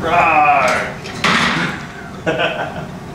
Rawr!